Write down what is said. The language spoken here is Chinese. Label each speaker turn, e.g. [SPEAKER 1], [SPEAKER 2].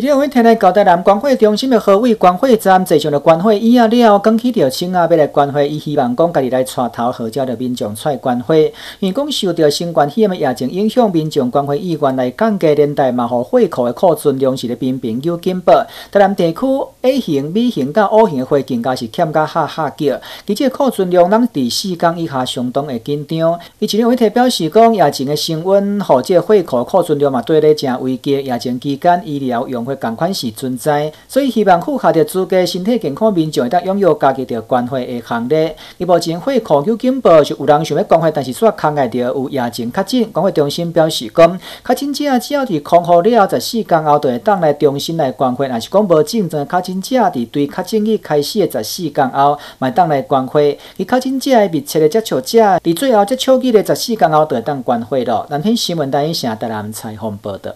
[SPEAKER 1] 市立会天来高台南关会中心的何伟关会站坐上了关会椅啊了，讲起着请啊要来关会，伊希望讲家己来带头号召着民众出来关会，因讲受到新冠肺炎的疫情影响，民众关会意愿来降价年代嘛，互会库的库存量是咧频频有紧迫。台南地区 A 型、B 型甲 O 型的会更加是欠甲哈哈叫，而且库存量咱伫四天以下相当的紧张。伊市立会体表示讲，疫情的升温，互这会库库存量嘛对咧正危机。疫情期间医疗用。会共款是存在，所以希望符合着资格、身体健康民众会当拥有家己着关怀的行列。伊目前会考有警报，是有人想要关怀，但是煞抗碍着有疫情确诊。关怀中心表示讲，确诊者只要伫康复了十四天后，就会当来重新来关怀。若是讲无症状确诊者伫对确诊日开始的。十四天后，会当来关怀。而确诊者的。密切的接触者，伫最后接触日的十四天后，就会当关怀了。南天新闻台影城台南采访报道。